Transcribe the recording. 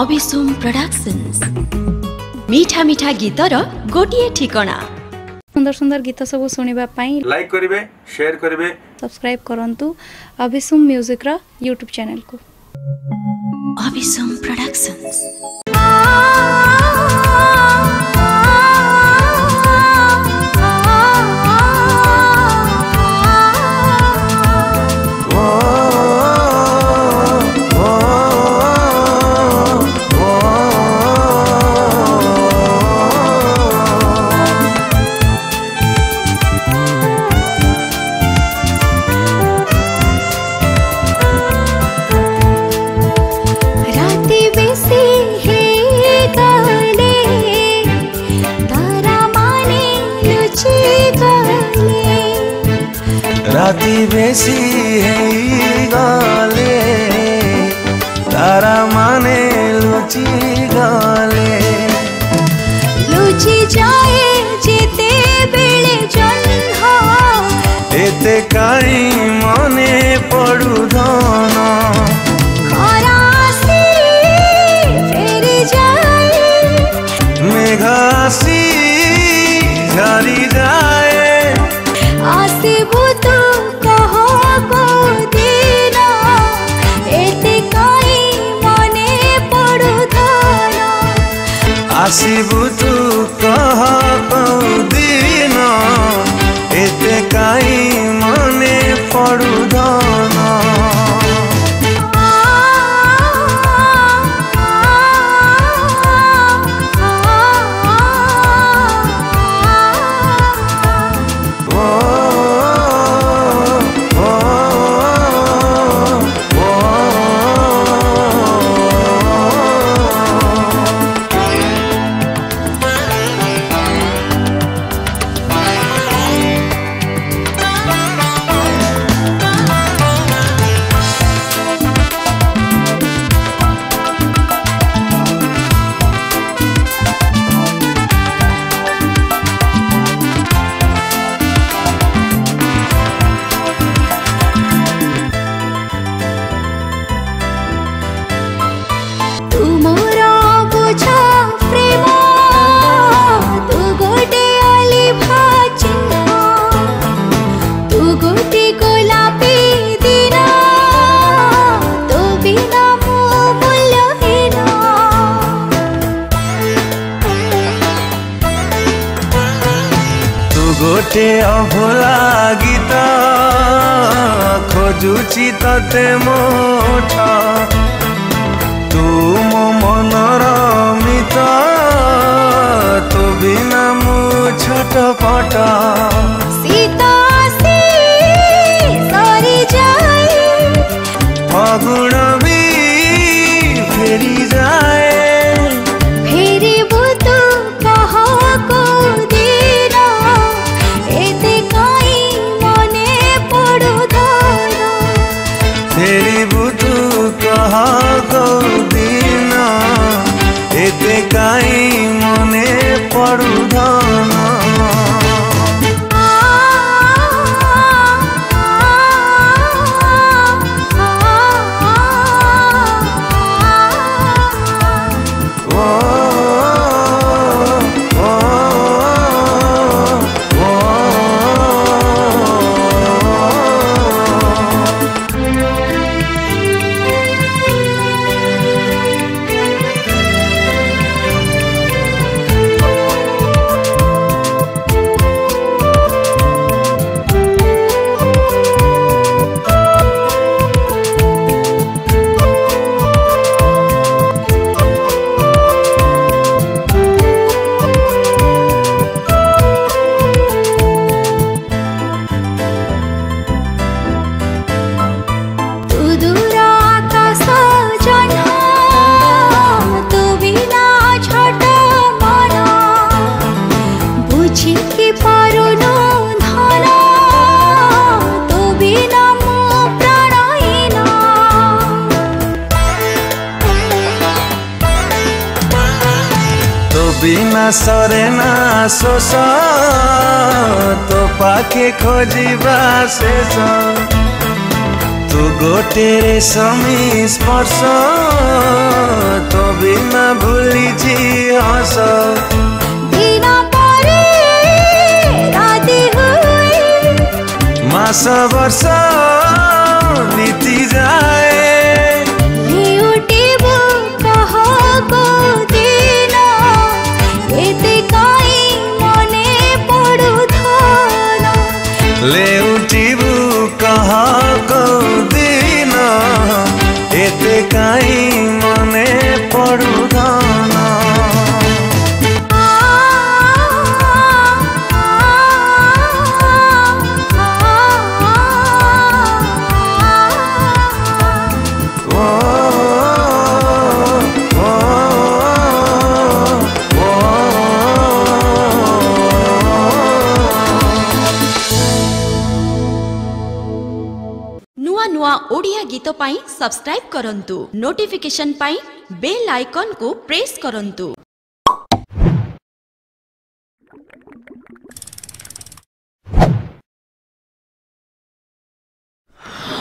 ଅଭିସୁମ୍ productions ମିଠା ମିଠା ଗୀତର ଗୋଟିଏ ଠିକଣା ସୁନ୍ଦର ସୁନ୍ଦର ଗୀତ ସବୁ ଶୁଣିବା ପାଇଁ ଲାଇକ୍ କରିବେ ସେୟାର କରିବେ ସବସ୍କ୍ରାଇବ୍ କରନ୍ତୁ ଅଭିସୁମ୍ ମ୍ୟୁଜିକର ୟୁଟ୍ୟୁବ୍ ଚ୍ୟାନେଲକୁ ଅଭିସୁମ୍ ପ୍ରଡକ୍ସନ୍ସ ಅತಿ ಬೇಸಿ ಹೇಗಾಲೆ ತಾರ ಮನೆ ಲುಚಿ ಗಾಲೆ ಲುಚಿ ಜಾಯೆ ಜೇತೆ ಬೆಳೆ ಜನ್ಹ ಎತೆ ಕಾಳಿ ಮನೆ ಪಡುದಾನ ಮೇಘಾಸಿ ಝಾರಿ passivo tu ଗୋଟେ ଅଭୁଲା ଗୀତ ଖୋଜୁଛି ତତେ ମୋଠ ତୁ ମୋ ମନର ମିତ ତୁ ବିନା ମୁଁ ଛଟପଟ মহাগদিনা এতে কাই না সরে না শোষ তো পাখে খোঁজিবা শেষ তু গোটে রেশমী স্পর্শ তো বিনা ভুলিছি হস মাস বর্ষ ନୂଆ ଓଡ଼ିଆ ଗୀତ ପାଇଁ ସବସ୍କ୍ରାଇବ୍ କରନ୍ତୁ ନୋଟିଫିକେସନ୍ ପାଇଁ ବେଲ୍ ଆଇକନ୍କୁ ପ୍ରେସ୍ କରନ୍ତୁ